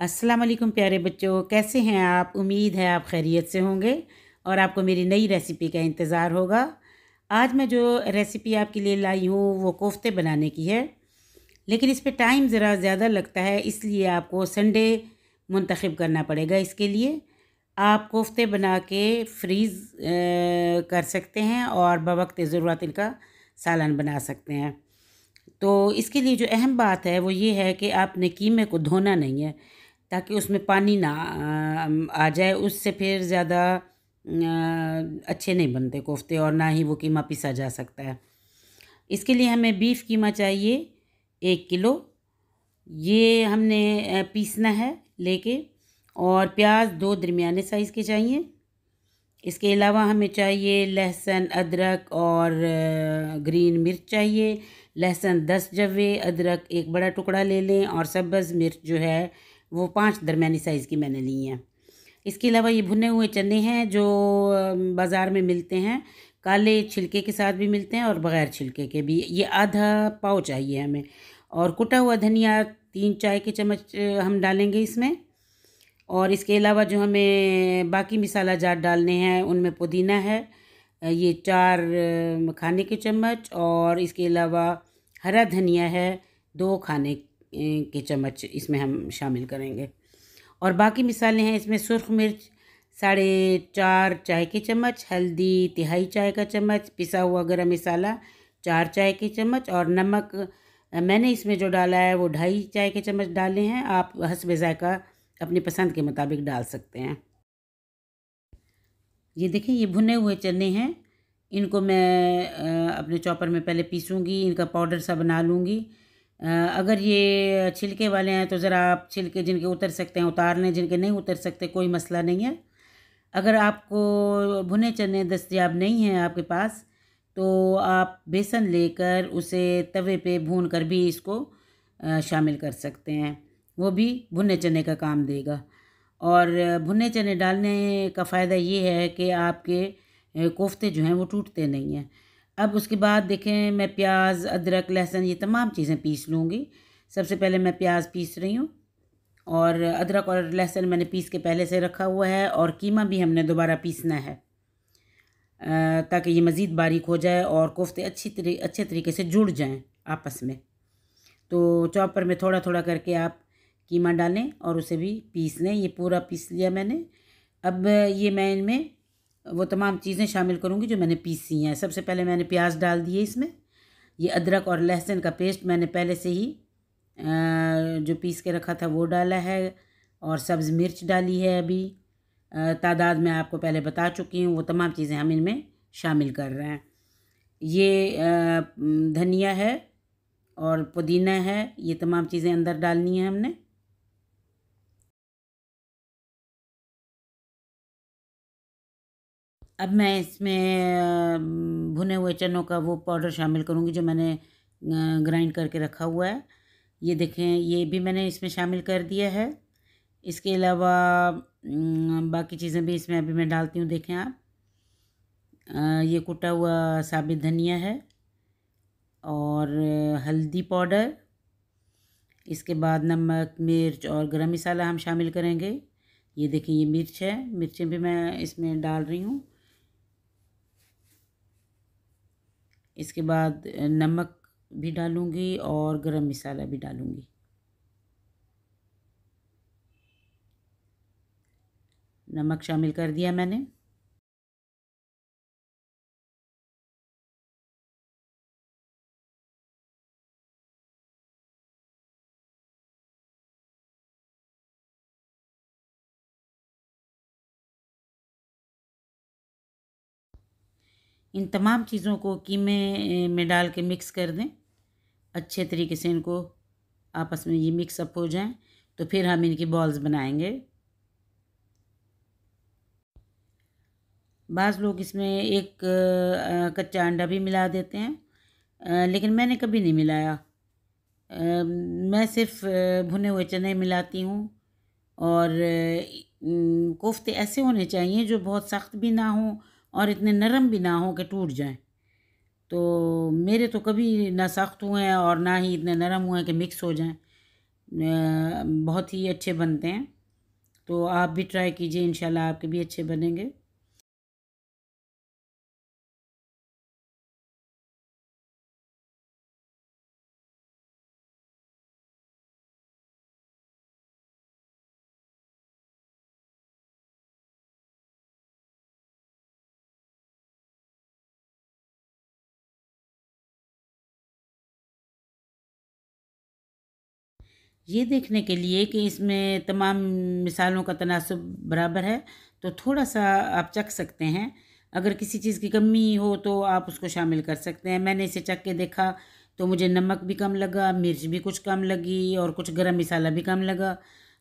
अस्सलाम वालेकुम प्यारे बच्चों, कैसे हैं आप? उम्मीद है आप खैरियत से होंगे और आपको मेरी नई रेसिपी का इंतज़ार होगा। आज मैं जो रेसिपी आपके लिए लाई हूँ, वो कोफ्ते बनाने की है। लेकिन इस पर टाइम ज़रा ज़्यादा लगता है, इसलिए आपको संडे मंतखब करना पड़ेगा इसके लिए। आप कोफ्ते बना के फ्रीज़ कर सकते हैं और बवक्त ज़रूरत इनका सालन बना सकते हैं। तो इसके लिए जो अहम बात है, वो ये है कि आपने कीमे को धोना नहीं है। ताकि उसमें पानी ना आ जाए, उससे फिर ज़्यादा अच्छे नहीं बनते कोफ्ते और ना ही वो कीमा पीसा जा सकता है। इसके लिए हमें बीफ कीमा चाहिए, एक किलो। ये हमने पीसना है लेके और प्याज दो दरमियाने साइज़ के चाहिए। इसके अलावा हमें चाहिए लहसुन, अदरक और ग्रीन मिर्च चाहिए। लहसुन दस जवे, अदरक एक बड़ा टुकड़ा ले लें और सब्ज़ मिर्च जो है वो पाँच दरमियानी साइज़ की मैंने ली हैं। इसके अलावा ये भुने हुए चने हैं जो बाज़ार में मिलते हैं। काले छिलके के साथ भी मिलते हैं और बग़ैर छिलके के भी। ये आधा पाव चाहिए हमें। और कुटा हुआ धनिया तीन चाय के चम्मच हम डालेंगे इसमें। और इसके अलावा जो हमें बाकी मिसाला जात डालने हैं, उनमें पुदीना है ये चार खाने के चम्मच। और इसके अलावा हरा धनिया है, दो खाने के चम्मच इसमें हम शामिल करेंगे। और बाकी मिसालें हैं, इसमें सुरख मिर्च, साढ़े चार चाय के चम्मच, हल्दी तिहाई चाय का चम्मच, पिसा हुआ गरम मसाला चार चाय के चम्मच और नमक। मैंने इसमें जो डाला है वो ढाई चाय के चम्मच डाले हैं, आप हसब ज़ायका अपनी पसंद के मुताबिक डाल सकते हैं। ये देखें ये भुने हुए चने हैं, इनको मैं अपने चॉपर में पहले पीसूँगी, इनका पाउडर सा बना लूँगी अगर ये छिलके वाले हैं तो ज़रा आप छिलके जिनके उतर सकते हैं उतार लें जिनके नहीं उतर सकते, कोई मसला नहीं है। अगर आपको भुने चने दस्तियाब नहीं हैं आपके पास तो आप बेसन लेकर उसे तवे पे भून कर भी इसको शामिल कर सकते हैं। वो भी भुने चने का काम देगा। और भुने चने डालने का फ़ायदा ये है कि आपके कोफ्ते जो हैं वो टूटते नहीं हैं। अब उसके बाद देखें, मैं प्याज, अदरक, लहसुन, ये तमाम चीज़ें पीस लूँगी। सबसे पहले मैं प्याज पीस रही हूँ और अदरक और लहसुन मैंने पीस के पहले से रखा हुआ है और कीमा भी हमने दोबारा पीसना है ताकि ये मज़ीद बारीक हो जाए और कोफ्ते अच्छी तरी, अच्छे तरीके से जुड़ जाएँ आपस में। तो चॉपर में थोड़ा थोड़ा करके आप कीमा डालें और उसे भी पीस लें। ये पूरा पीस लिया मैंने। अब ये मैं इनमें वो तमाम चीज़ें शामिल करूँगी जो मैंने पीसी हैं। सबसे पहले मैंने प्याज डाल दिए इसमें। ये अदरक और लहसुन का पेस्ट मैंने पहले से ही जो पीस के रखा था वो डाला है और सब्ज़ मिर्च डाली है अभी। तादाद में आपको पहले बता चुकी हूँ, वो तमाम चीज़ें हम इनमें शामिल कर रहे हैं। ये धनिया है और पुदीना है, ये तमाम चीज़ें अंदर डालनी है हमने। अब मैं इसमें भुने हुए चनों का वो पाउडर शामिल करूँगी जो मैंने ग्राइंड करके रखा हुआ है। ये देखें, ये भी मैंने इसमें शामिल कर दिया है। इसके अलावा बाकी चीज़ें भी इसमें अभी मैं डालती हूँ, देखें आप। ये कुटा हुआ साबित धनिया है और हल्दी पाउडर। इसके बाद नमक, मिर्च और गरम मसाला हम शामिल करेंगे। ये देखिए ये मिर्च है। मिर्चें भी मैं इसमें डाल रही हूँ। इसके बाद नमक भी डालूँगी और गरम मसाला भी डालूँगी। नमक शामिल कर दिया मैंने। इन तमाम चीज़ों को कीमे में डाल के मिक्स कर दें। अच्छे तरीके से इनको आपस में ये मिक्स अप हो जाएँ। तो फिर हम इनकी बॉल्स बनाएँगे। बाज़ लोग इसमें एक कच्चा अंडा भी मिला देते हैं। लेकिन मैंने कभी नहीं मिलाया। मैं सिर्फ़ भुने हुए चने मिलाती हूँ। और कोफ्ते ऐसे होने चाहिए जो बहुत सख्त भी ना हों और इतने नरम भी ना हो कि टूट जाएँ। तो मेरे तो कभी ना सख्त हुए हैं और ना ही इतने नरम हुए हैं कि मिक्स हो जाएँ। बहुत ही अच्छे बनते हैं। तो आप भी ट्राई कीजिए, इंशाल्लाह आपके भी अच्छे बनेंगे। ये देखने के लिए कि इसमें तमाम मिसालों का तनासब बराबर है तो थोड़ा सा आप चख सकते हैं। अगर किसी चीज़ की कमी हो तो आप उसको शामिल कर सकते हैं। मैंने इसे चख के देखा तो मुझे नमक भी कम लगा मिर्च भी कुछ कम लगी और कुछ गरम मसाला भी कम लगा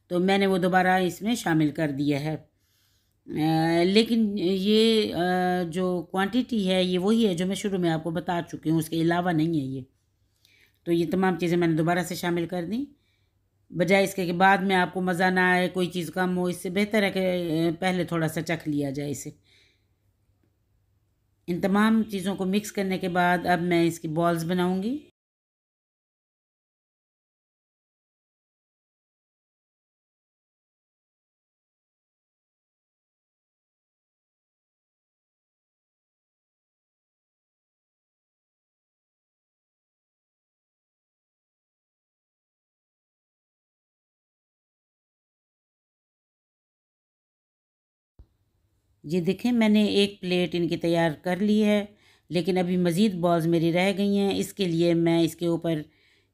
तो मैंने वो दोबारा इसमें शामिल कर दिया है। आ, लेकिन ये आ, जो क्वांटिटी है ये वही है जो मैं शुरू में आपको बता चुकी हूँ उसके अलावा नहीं है ये। तो ये तमाम चीज़ें मैंने दोबारा से शामिल कर दी। बजाय इसके कि बाद में आपको मज़ा ना आए, कोई चीज़ कम हो, इससे बेहतर है कि पहले थोड़ा सा चख लिया जाए इसे। इन तमाम चीज़ों को मिक्स करने के बाद अब मैं इसकी बॉल्स बनाऊँगी। ये देखें, मैंने एक प्लेट इनकी तैयार कर ली है, लेकिन अभी मज़ीद बॉल्स मेरी रह गई हैं। इसके लिए मैं इसके ऊपर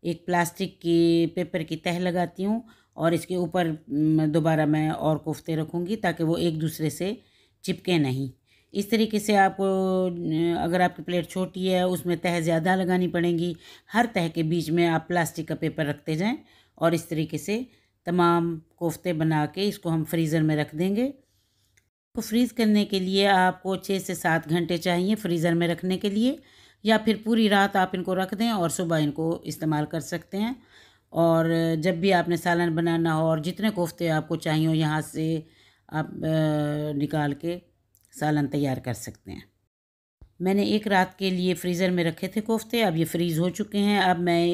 एक प्लास्टिक की पेपर की तह लगाती हूँ और इसके ऊपर दोबारा मैं और कोफ्ते रखूँगी ताकि वो एक दूसरे से चिपके नहीं। इस तरीके से आपको अगर आपकी प्लेट छोटी है, उसमें तह ज़्यादा लगानी पड़ेगी। हर तह के बीच में आप प्लास्टिक का पेपर रखते जाएँ और इस तरीके से तमाम कोफ्ते बना के इसको हम फ्रीज़र में रख देंगे। को फ्रीज़ करने के लिए आपको छः से सात घंटे चाहिए फ्रीज़र में रखने के लिए, या फिर पूरी रात आप इनको रख दें और सुबह इनको इस्तेमाल कर सकते हैं। और जब भी आपने सालन बनाना हो और जितने कोफ्ते आपको चाहिए हो, यहाँ से आप निकाल के सालन तैयार कर सकते हैं। मैंने एक रात के लिए फ्रीज़र में रखे थे कोफ्ते, अब ये फ्रीज़ हो चुके हैं। अब मैं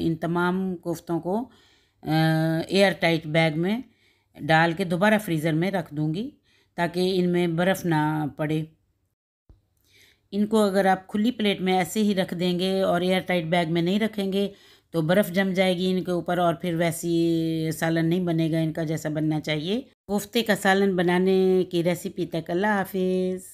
इन तमाम कोफ्तों को एयर टाइट बैग में डाल के दोबारा फ्रीज़र में रख दूँगी। ताकि इनमें बर्फ़ ना पड़े। इनको अगर आप खुली प्लेट में ऐसे ही रख देंगे और एयर टाइट बैग में नहीं रखेंगे तो बर्फ़ जम जाएगी इनके ऊपर और फिर वैसी सालन नहीं बनेगा इनका जैसा बनना चाहिए। कोफ्ते का सालन बनाने की रेसिपी तक अल्लाह हाफिज़।